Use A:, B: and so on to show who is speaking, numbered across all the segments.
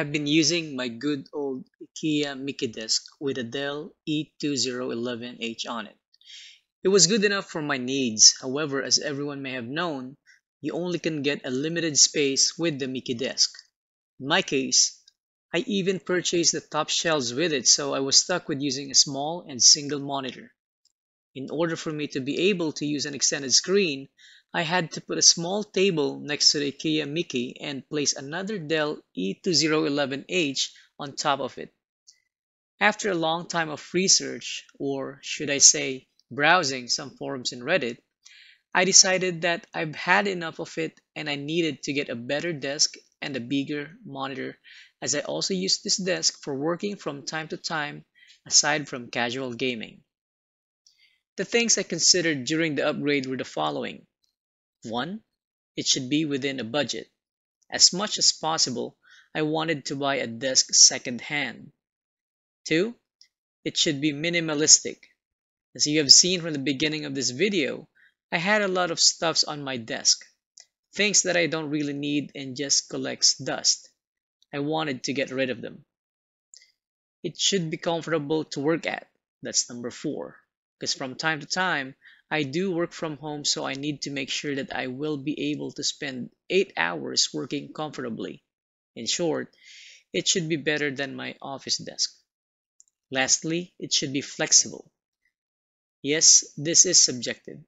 A: have been using my good old IKEA Micke desk with a Dell E2011H on it. It was good enough for my needs, however as everyone may have known, you only can get a limited space with the Micke desk. In my case, I even purchased the top shelves with it so I was stuck with using a small and single monitor. In order for me to be able to use an extended screen, I had to put a small table next to the IKEA Micke and place another Dell E2011H on top of it. After a long time of research, or should I say browsing some forums in Reddit, I decided that I've had enough of it and I needed to get a better desk and a bigger monitor as I also use this desk for working from time to time aside from casual gaming. The things I considered during the upgrade were the following. 1. It should be within a budget. As much as possible, I wanted to buy a desk second hand. 2. It should be minimalistic. As you have seen from the beginning of this video, I had a lot of stuffs on my desk. Things that I don't really need and just collects dust. I wanted to get rid of them. It should be comfortable to work at. That's number 4. Because from time to time, I do work from home so I need to make sure that I will be able to spend 8 hours working comfortably. In short, it should be better than my office desk. Lastly, it should be flexible. Yes, this is subjective.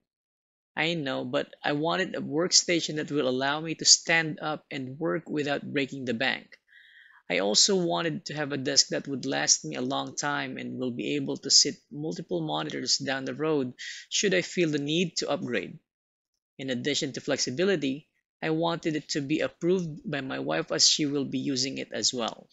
A: I know, but I wanted a workstation that will allow me to stand up and work without breaking the bank. I also wanted to have a desk that would last me a long time and will be able to sit multiple monitors down the road should I feel the need to upgrade. In addition to flexibility, I wanted it to be approved by my wife as she will be using it as well.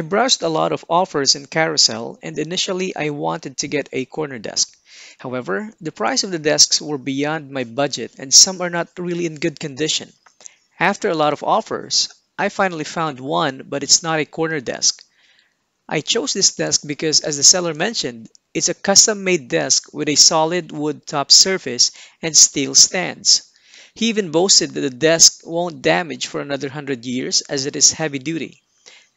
A: I browsed a lot of offers in Carousell and initially I wanted to get a corner desk. However, the price of the desks were beyond my budget and some are not really in good condition. After a lot of offers, I finally found one, but it's not a corner desk. I chose this desk because, as the seller mentioned, it's a custom made desk with a solid wood top surface and steel stands. He even boasted that the desk won't damage for another 100 years as it is heavy duty.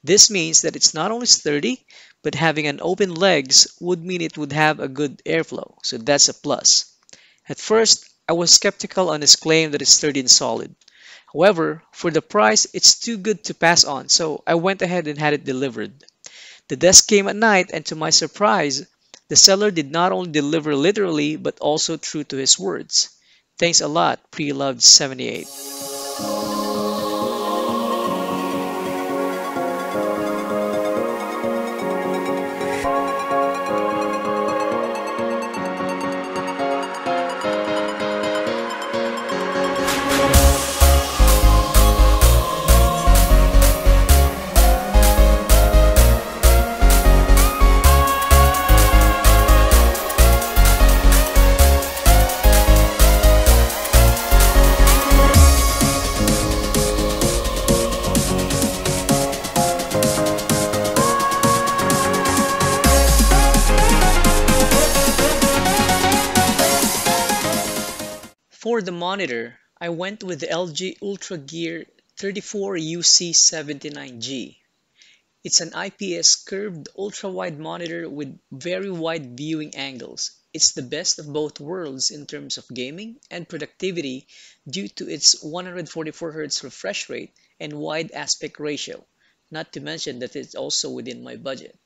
A: This means that it's not only sturdy, but having an open legs would mean it would have a good airflow, so that's a plus. At first, I was skeptical on his claim that it's sturdy and solid. However, for the price, it's too good to pass on, so I went ahead and had it delivered. The desk came at night, and to my surprise, the seller did not only deliver literally but also true to his words. Thanks a lot, Pre-Loved 78. For the monitor, I went with the LG UltraGear 34UC79G. It's an IPS curved ultra-wide monitor with very wide viewing angles. It's the best of both worlds in terms of gaming and productivity due to its 144Hz refresh rate and wide aspect ratio, not to mention that it's also within my budget.